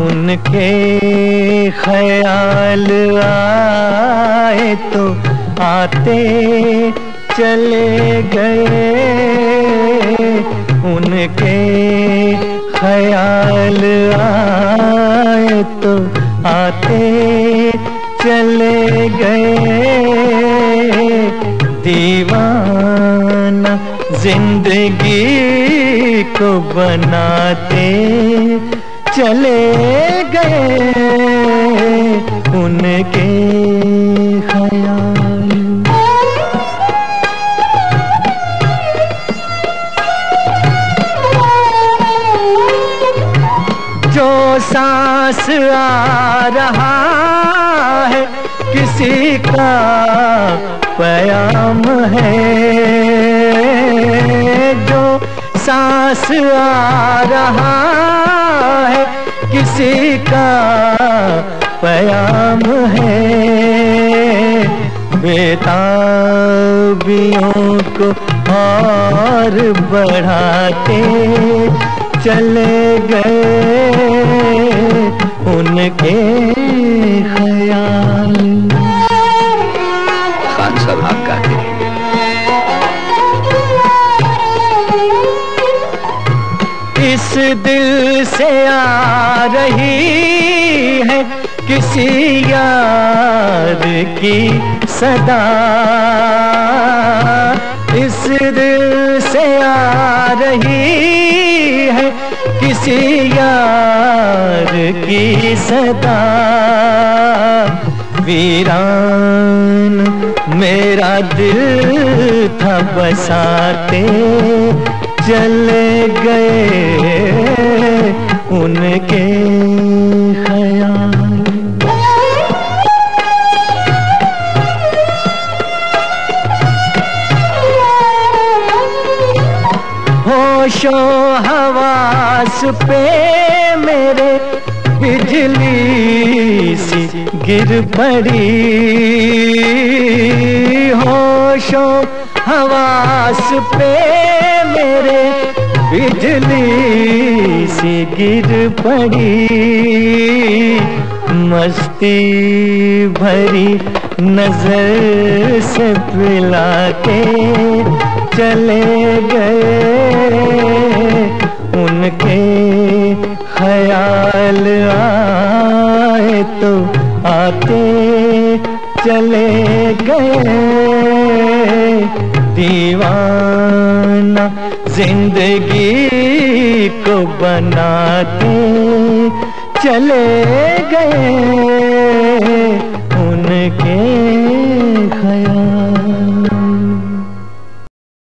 उनके ख्याल आए तो आते चले गए। उनके ख्याल आए तो आते चले गए। दीवाना ज़िंदगी को बनाते चले गए उनके ख्याल। जो सांस आ रहा है किसी का प्याम है, जो सांस आ रहा किसी का प्याम है? बेताबियों को और बढ़ाते चले गए उनके दिल से आ रही है किसी यार की सदा। इस दिल से आ रही है किसी यार की सदा। वीरान, मेरा दिल था बसाते, चले गए होशो हवास पे मेरे बिजली सी गिर पड़ी। होशो हवास पे मेरे बिजली सी गिर पड़ी। मस्ती भरी नज़र से पिला के चले गए। उनके ख्याल आए तो आते चले गए। दीवाना ज़िंदगी को बनाते चले गए।